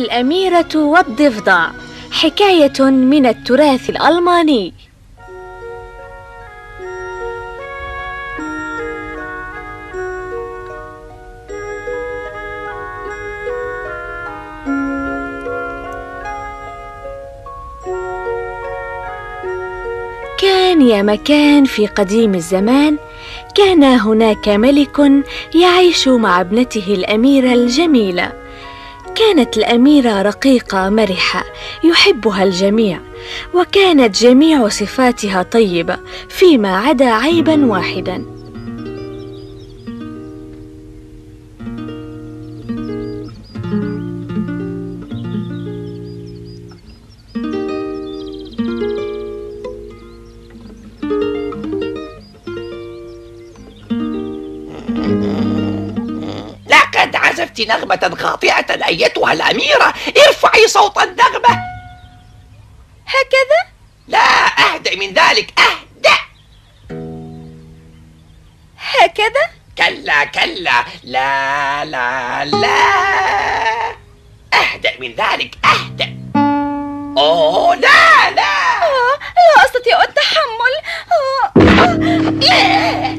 الأميرة والضفدع حكاية من التراث الألماني. كان يا مكان في قديم الزمان كان هناك ملك يعيش مع ابنته الأميرة الجميلة. كانت الأميرة رقيقة مرحة يحبها الجميع وكانت جميع صفاتها طيبة فيما عدا عيبا واحدا. عزفت نغمة خاطئة أيتها الأميرة. ارفعي صوت النغمة. هكذا؟ لا أهدأ من ذلك. أهدأ. هكذا؟ كلا كلا. لا لا لا. أهدأ من ذلك. أهدأ. أوه لا لا. آه، لا أستطيع التحمل. آه،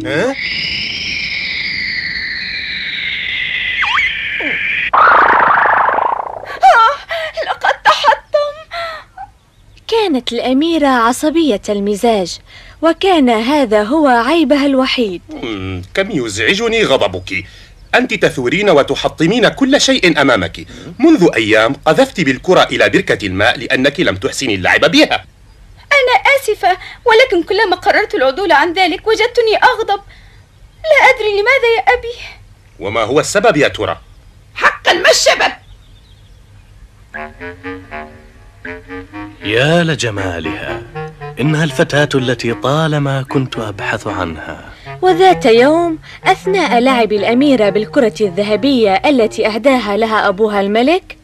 آه،؟ آه، لقد تحطم كانت الأميرة عصبية المزاج وكان هذا هو عيبها الوحيد. كم يزعجني غضبك. أنت تثورين وتحطمين كل شيء أمامك. منذ أيام قذفت بالكرة إلى بركة الماء لأنك لم تحسني اللعب بها. أنا آسفة ولكن كلما قررت العدول عن ذلك وجدتني أغضب. لا أدري لماذا يا أبي. وما هو السبب يا ترى؟ حقا ما السبب يا لجمالها إنها الفتاة التي طالما كنت أبحث عنها. وذات يوم أثناء لعب الأميرة بالكرة الذهبية التي أهداها لها أبوها الملك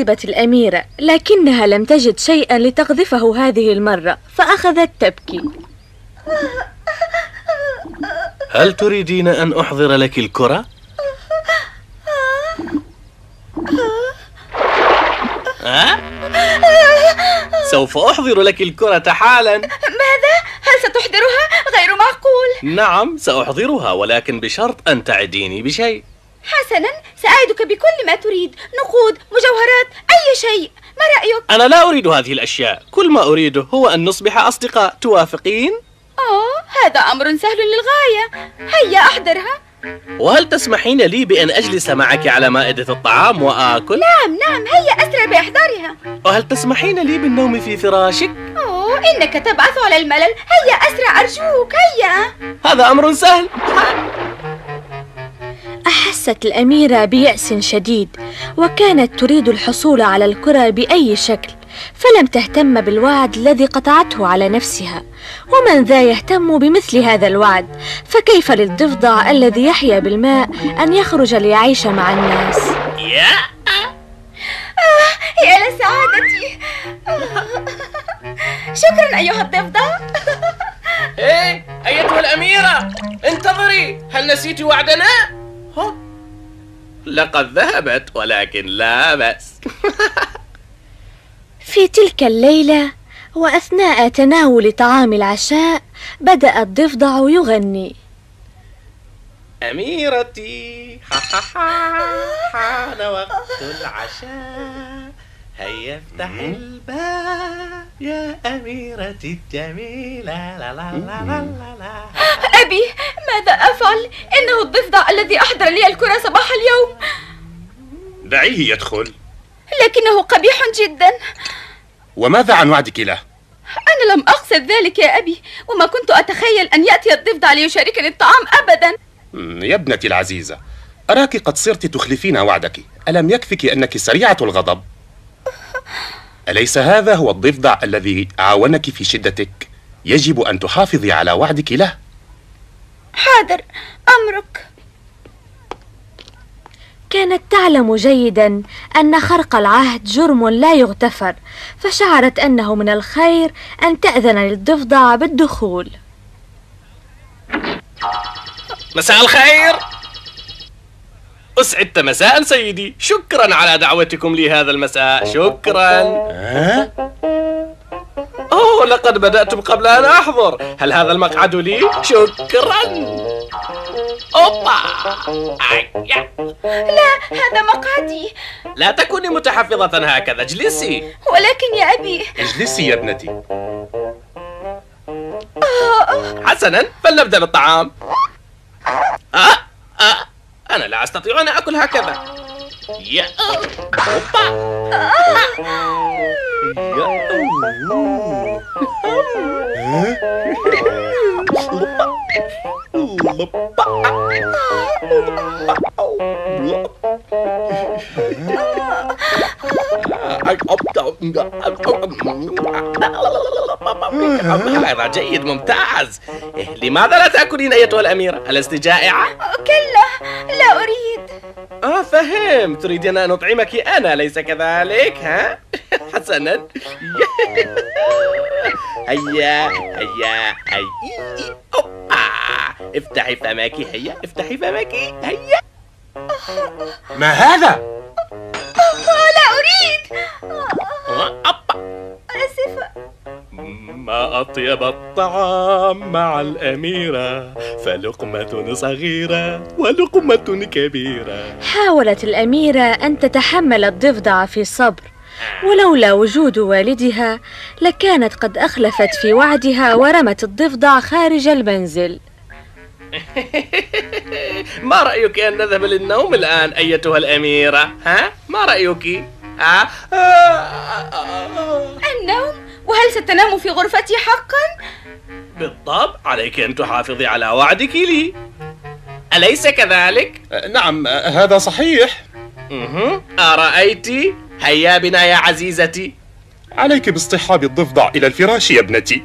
غضبت الأميرة لكنها لم تجد شيئا لتقذفه هذه المرة فأخذت تبكي هل تريدين أن أحضر لك الكرة؟ ها؟ سوف أحضر لك الكرة حالا ماذا؟ هل ستحضرها؟ غير معقول نعم سأحضرها ولكن بشرط أن تعديني بشيء حسنا سأعدك بكل ما تريد نقود مجوهرات أي شيء. ما رأيك؟ أنا لا أريد هذه الأشياء. كل ما أريده هو أن نصبح أصدقاء. توافقين؟ آه هذا أمر سهل للغاية. هيا أحضرها. وهل تسمحين لي بأن أجلس معك على مائدة الطعام وآكل؟ نعم نعم. هيا أسرع بإحضارها. وهل تسمحين لي بالنوم في فراشك؟ أوه إنك تبعث على الملل. هيا أسرع أرجوك. هيا. هذا أمر سهل. أحست الأميرة بيأس شديد وكانت تريد الحصول على الكرة بأي شكل فلم تهتم بالوعد الذي قطعته على نفسها. ومن ذا يهتم بمثل هذا الوعد؟ فكيف للضفدع الذي يحيا بالماء أن يخرج ليعيش مع الناس؟ يا! يا لسعادتي. شكرا أيها الضفدع. إيه أيتها الأميرة انتظري هل نسيت وعدنا؟ لقد ذهبت ولكن لا بأس. في تلك الليلة وأثناء تناول طعام العشاء بدأ الضفدع يغني. أميرتي حان وقت العشاء. هيا افتح الباب يا أميرتي الجميلة. لا لا لا لا لا لا. أبي ماذا أفعل؟ إنه الضفدع الذي أحضر لي الكرة صباح اليوم دعيه يدخل لكنه قبيح جدا وماذا عن وعدك له؟ أنا لم أقصد ذلك يا أبي وما كنت أتخيل أن يأتي الضفدع ليشاركني الطعام أبدا يا ابنتي العزيزة أراك قد صرت تخلفين وعدك ألم يكفك أنك سريعة الغضب؟ أليس هذا هو الضفدع الذي عاونك في شدتك؟ يجب أن تحافظي على وعدك له حاضر أمرك. كانت تعلم جيدا أن خرق العهد جرم لا يغتفر فشعرت أنه من الخير أن تأذن للضفدع بالدخول. مساء الخير. أسعدت مساء سيدي. شكرا على دعوتكم لي هذا المساء. شكرا. ها؟ أوه لقد بدأتم قبل أن أحضر. هل هذا المقعد لي؟ شكرا. أوبا. لا هذا مقعدي. لا تكوني متحفظة هكذا. اجلسي. ولكن يا أبي. اجلسي يا ابنتي. حسنا. فلنبدأ بالطعام. آه آه. أنا لا أستطيع أن أكل هكذا. يا. أوبا. هذا جيد ممتاز لماذا لا تأكلين أيتها الأميرة؟ ألست جائعة؟ كلا لا أريد آه فهمت تريدين أن أطعمك أنا أليس كذلك؟ ها؟ حسنا. هيا هيا هيا. أوبا. افتحي فمك هيا. افتحي فمك هيا. ما هذا؟ لا أريد. أوبا. آسفة ما أطيب الطعام مع الأميرة. فلقمة صغيرة ولقمة كبيرة. حاولت الأميرة أن تتحمل الضفدع في صبر ولولا وجود والدها لكانت قد أخلفت في وعدها ورمت الضفدع خارج المنزل ما رأيك أن نذهب للنوم الآن أيتها الأميرة؟ ها؟ ما رأيك؟ ها؟ النوم وهل ستنام في غرفتي حقا؟ بالطبع عليك أن تحافظي على وعدك لي أليس كذلك؟ نعم هذا صحيح مهم. أرأيت؟ هيا بنا يا عزيزتي. عليك باصطحاب الضفدع إلى الفراش يا ابنتي.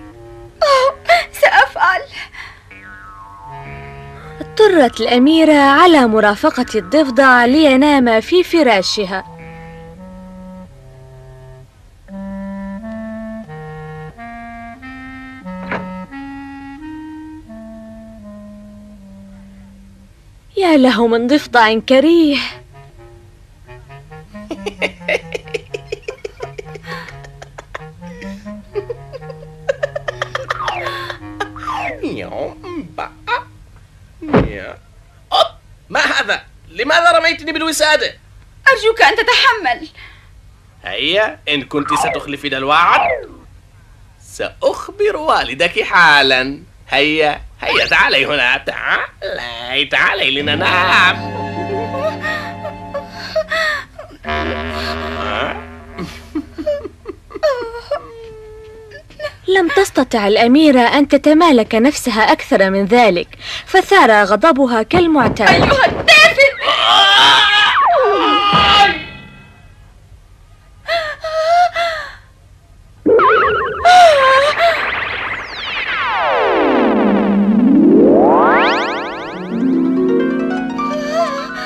سأفعل. اضطرت الأميرة على مرافقة الضفدع لينام في فراشها. يا له من ضفدع كريه. رميتني بالوسادة؟ أرجوك أن تتحمل هيا إن كنت ستخلفين الوعد سأخبر والدك حالا هيا هيا تعالي هنا تعالي تعالي لننام؟ لم تستطع الأميرة أن تتمالك نفسها أكثر من ذلك فثار غضبها كالمعتاد أيها التافه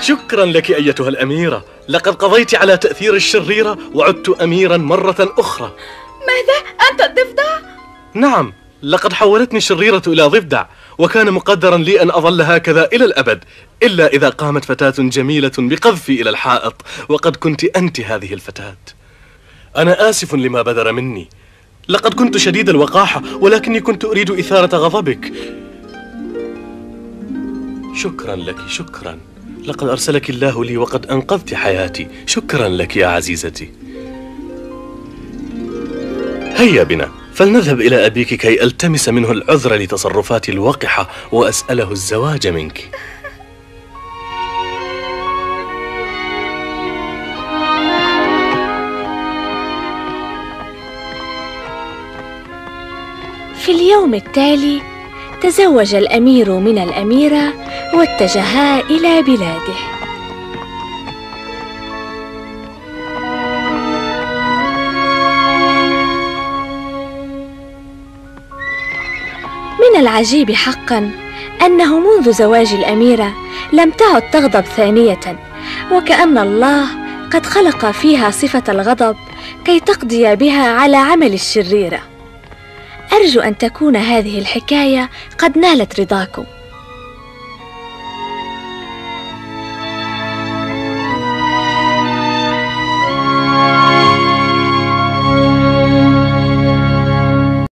شكرا لك أيتها الأميرة لقد قضيت على تأثير الشريرة وعدت أميرا مرة أخرى ماذا؟ أنت الضفدع؟ نعم لقد حولتني الشريرة إلى ضفدع وكان مقدرا لي أن أظل هكذا إلى الأبد إلا إذا قامت فتاة جميلة بقذفي إلى الحائط وقد كنت أنت هذه الفتاة. أنا آسف لما بدر مني. لقد كنت شديد الوقاحة ولكني كنت أريد إثارة غضبك. شكرا لك شكرا. لقد أرسلك الله لي وقد أنقذت حياتي. شكرا لك يا عزيزتي. هيا بنا. فلنذهب إلى أبيك كي ألتمس منه العذر لتصرفاتي الوقحة وأسأله الزواج منك. في اليوم التالي تزوج الأمير من الأميرة واتجها إلى بلاده. العجيب حقا أنه منذ زواج الأميرة لم تعد تغضب ثانية وكأن الله قد خلق فيها صفة الغضب كي تقضي بها على عمل الشريرة. أرجو أن تكون هذه الحكاية قد نالت رضاكم.